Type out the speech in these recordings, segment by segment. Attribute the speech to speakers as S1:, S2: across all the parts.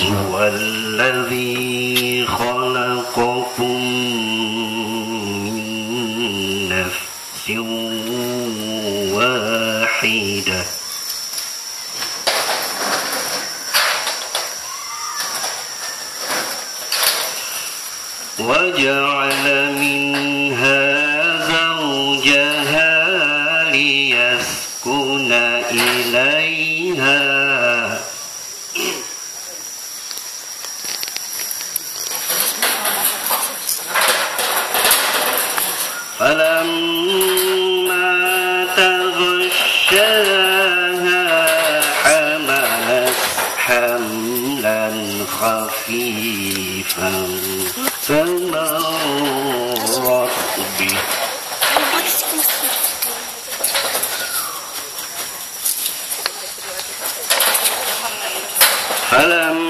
S1: هو الذي خلقكم من نفس واحدة. وجعل فلما تغشاها حملت حملا خفيفا فمرت به. فلما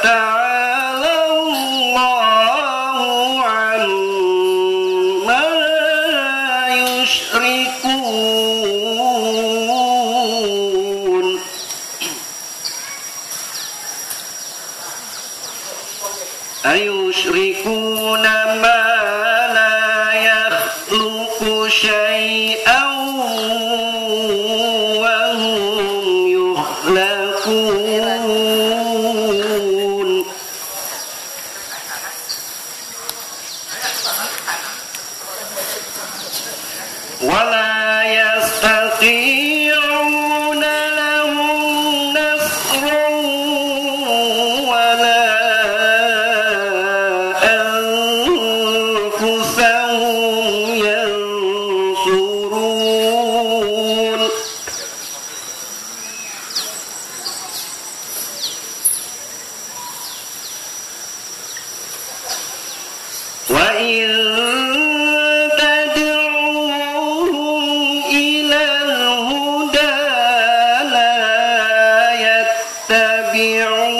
S1: Tak ada orang yang menyurikun. أطيعوا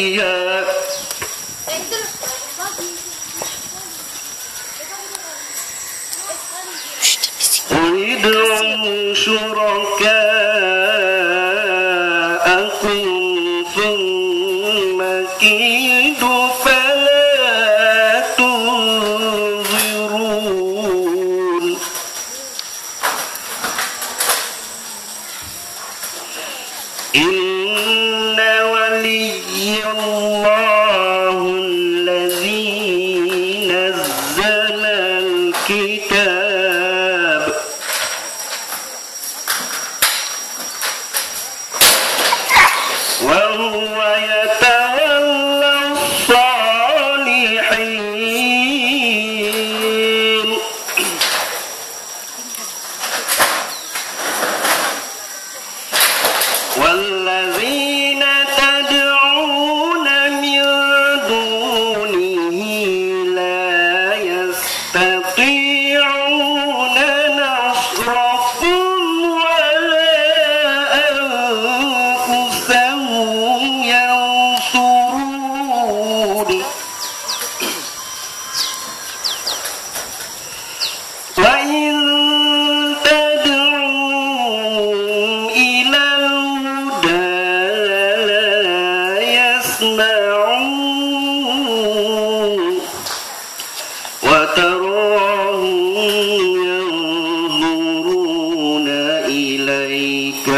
S1: بها قل ادعوا شركاءكم ثم كيدوا إليك